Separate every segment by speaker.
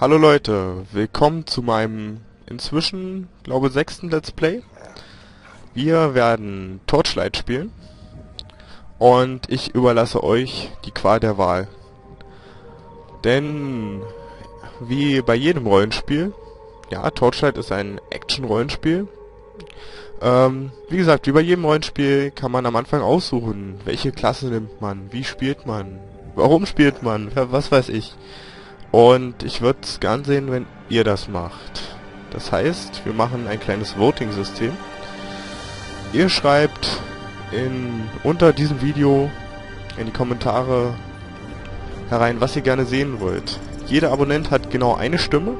Speaker 1: Hallo Leute, willkommen zu meinem inzwischen, glaube sechsten Let's Play. Wir werden Torchlight spielen und ich überlasse euch die Qual der Wahl. Denn, wie bei jedem Rollenspiel, ja, Torchlight ist ein Action-Rollenspiel. Ähm, wie gesagt, wie bei jedem Rollenspiel kann man am Anfang aussuchen, welche Klasse nimmt man, wie spielt man, warum spielt man, was weiß ich. Und ich würde es gern sehen, wenn ihr das macht. Das heißt, wir machen ein kleines Voting-System. Ihr schreibt in unter diesem Video in die Kommentare herein, was ihr gerne sehen wollt. Jeder Abonnent hat genau eine Stimme.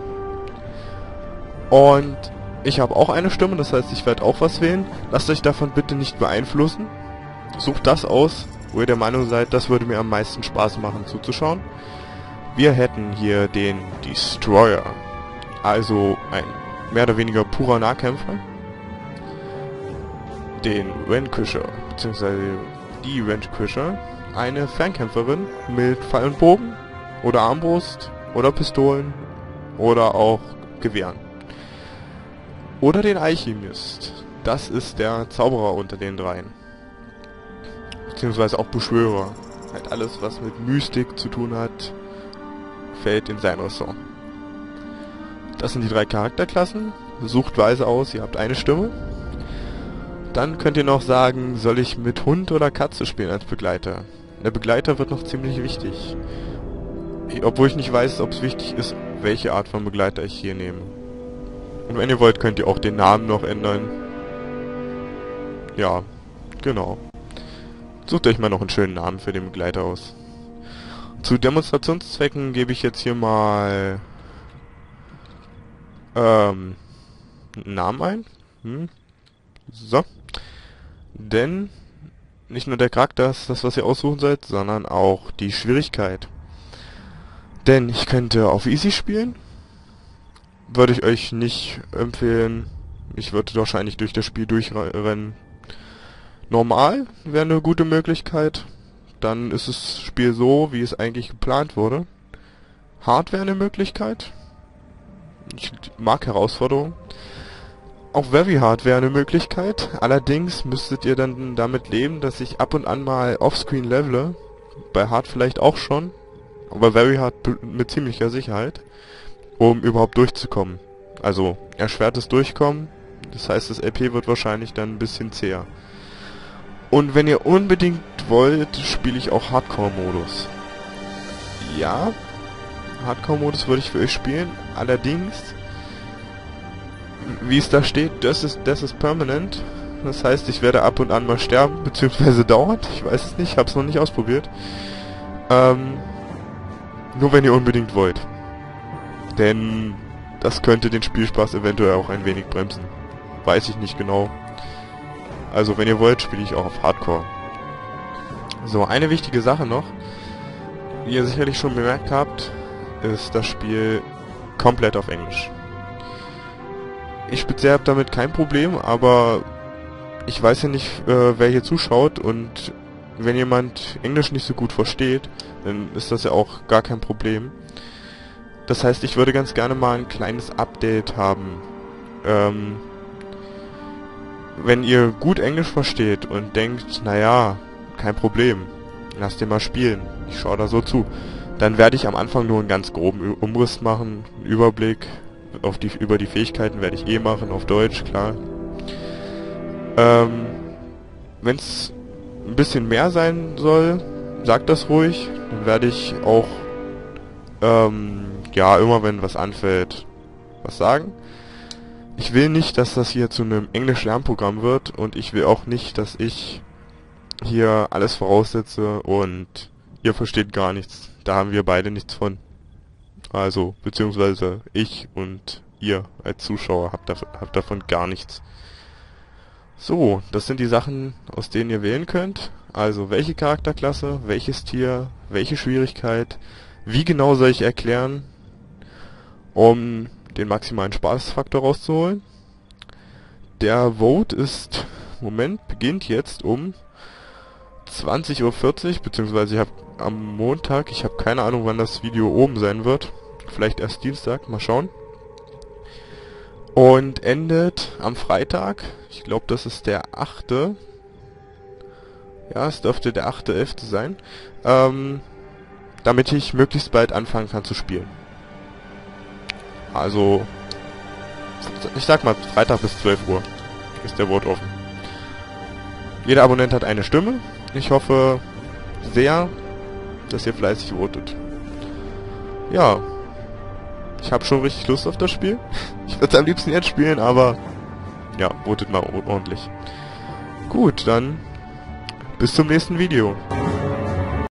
Speaker 1: Und ich habe auch eine Stimme, das heißt, ich werde auch was wählen. Lasst euch davon bitte nicht beeinflussen. Sucht das aus, wo ihr der Meinung seid, das würde mir am meisten Spaß machen zuzuschauen. Wir hätten hier den Destroyer, also ein mehr oder weniger purer Nahkämpfer. Den Vanquisher, beziehungsweise die Vanquisher, eine Fernkämpferin mit Pfeil und Bogen oder Armbrust oder Pistolen oder auch Gewehren. Oder den Alchemist. Das ist der Zauberer unter den dreien. Beziehungsweise auch Beschwörer. Halt alles, was mit Mystik zu tun hat, fällt in sein Ressort. Das sind die drei Charakterklassen. Sucht weise aus, ihr habt eine Stimme. Dann könnt ihr noch sagen, soll ich mit Hund oder Katze spielen als Begleiter. Der Begleiter wird noch ziemlich wichtig. Obwohl ich nicht weiß, ob es wichtig ist, welche Art von Begleiter ich hier nehme. Und wenn ihr wollt, könnt ihr auch den Namen noch ändern. Ja, genau. Sucht euch mal noch einen schönen Namen für den Begleiter aus. Zu Demonstrationszwecken gebe ich jetzt hier mal ähm, Namen ein. Hm. So. Denn nicht nur der Charakter ist das, was ihr aussuchen sollt, sondern auch die Schwierigkeit. Denn ich könnte auf Easy spielen. Würde ich euch nicht empfehlen. Ich würde wahrscheinlich durch das Spiel durchrennen. Normal wäre eine gute Möglichkeit dann ist das Spiel so, wie es eigentlich geplant wurde. Hard wäre eine Möglichkeit. Ich mag Herausforderungen. Auch Very Hard wäre eine Möglichkeit. Allerdings müsstet ihr dann damit leben, dass ich ab und an mal offscreen levele. Bei Hard vielleicht auch schon. Aber Very Hard mit ziemlicher Sicherheit. Um überhaupt durchzukommen. Also erschwertes Durchkommen. Das heißt, das LP wird wahrscheinlich dann ein bisschen zäher. Und wenn ihr unbedingt wollt, spiele ich auch Hardcore-Modus. Ja, Hardcore-Modus würde ich für euch spielen. Allerdings, wie es da steht, das ist, das ist permanent. Das heißt, ich werde ab und an mal sterben, beziehungsweise dauert. Ich weiß es nicht, habe es noch nicht ausprobiert. Ähm, nur wenn ihr unbedingt wollt. Denn das könnte den Spielspaß eventuell auch ein wenig bremsen. Weiß ich nicht genau. Also wenn ihr wollt, spiele ich auch auf Hardcore. So, eine wichtige Sache noch. Wie ihr sicherlich schon bemerkt habt, ist das Spiel komplett auf Englisch. Ich speziell habe damit kein Problem, aber ich weiß ja nicht, äh, wer hier zuschaut und wenn jemand Englisch nicht so gut versteht, dann ist das ja auch gar kein Problem. Das heißt, ich würde ganz gerne mal ein kleines Update haben. Ähm, wenn ihr gut Englisch versteht und denkt, naja, kein Problem, lass den mal spielen, ich schaue da so zu, dann werde ich am Anfang nur einen ganz groben Umriss machen, einen Überblick auf die, über die Fähigkeiten werde ich eh machen, auf Deutsch, klar. Ähm, wenn es ein bisschen mehr sein soll, sagt das ruhig, dann werde ich auch, ähm, ja, immer wenn was anfällt, was sagen. Ich will nicht, dass das hier zu einem Englisch-Lernprogramm wird und ich will auch nicht, dass ich hier alles voraussetze und ihr versteht gar nichts. Da haben wir beide nichts von. Also, beziehungsweise ich und ihr als Zuschauer habt, davon, habt davon gar nichts. So, das sind die Sachen, aus denen ihr wählen könnt. Also, welche Charakterklasse, welches Tier, welche Schwierigkeit, wie genau soll ich erklären, um den maximalen Spaßfaktor rauszuholen. Der Vote ist, Moment, beginnt jetzt um 20.40 Uhr, beziehungsweise ich habe am Montag, ich habe keine Ahnung, wann das Video oben sein wird, Vielleicht erst Dienstag, mal schauen. Und endet am Freitag. Ich glaube, das ist der 8. Ja, es dürfte der 8.11. sein. Ähm, damit ich möglichst bald anfangen kann zu spielen. Also, ich sag mal, Freitag bis 12 Uhr ist der Vote offen. Jeder Abonnent hat eine Stimme. Ich hoffe sehr, dass ihr fleißig votet. Ja, ich habe schon richtig Lust auf das Spiel. Ich würde es am liebsten jetzt spielen, aber ja, votet mal ordentlich. Gut, dann bis zum nächsten Video.